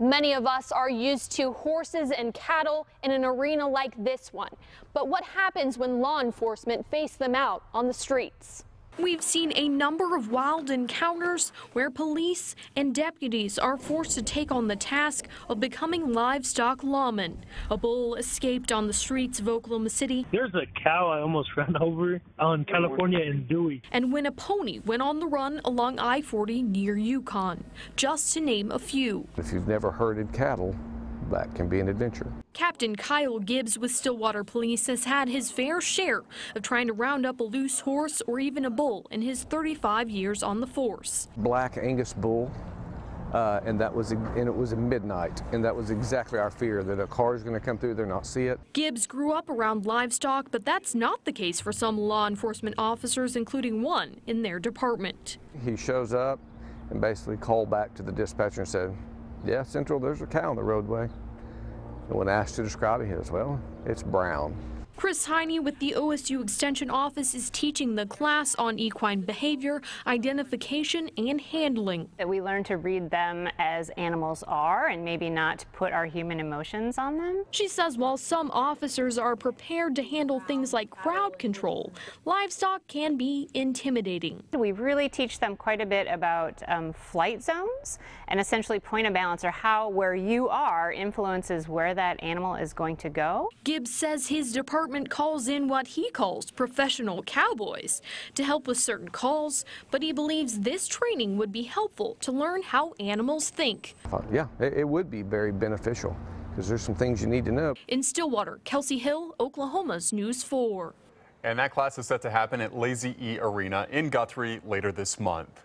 Many of us are used to horses and cattle in an arena like this one. But what happens when law enforcement face them out on the streets? We've seen a number of wild encounters where police and deputies are forced to take on the task of becoming livestock lawmen. A bull escaped on the streets of Oklahoma City. There's a cow I almost ran over on California and Dewey. And when a pony went on the run along I-40 near Yukon, just to name a few. If you've never herded cattle, that can be an adventure. Captain Kyle Gibbs with Stillwater Police has had his fair share of trying to round up a loose horse or even a bull in his 35 years on the force. Black Angus bull, uh, and that was and it was midnight, and that was exactly our fear that a car is going to come through there not see it. Gibbs grew up around livestock, but that's not the case for some law enforcement officers, including one in their department. He shows up and basically called back to the dispatcher and said, yeah, Central, there's a cow on the roadway. And when asked to describe it, he goes, well, it's brown. Kris Hiney with the OSU Extension Office is teaching the class on equine behavior, identification, and handling. That we learn to read them as animals are and maybe not put our human emotions on them. She says while some officers are prepared to handle things like crowd control, livestock can be intimidating. We really teach them quite a bit about um, flight zones and essentially point of balance or how where you are influences where that animal is going to go. Gibbs says his department department calls in what he calls professional cowboys to help with certain calls, but he believes this training would be helpful to learn how animals think. Uh, yeah, it, it would be very beneficial because there's some things you need to know. In Stillwater, Kelsey Hill, Oklahoma's News 4. And that class is set to happen at Lazy E Arena in Guthrie later this month.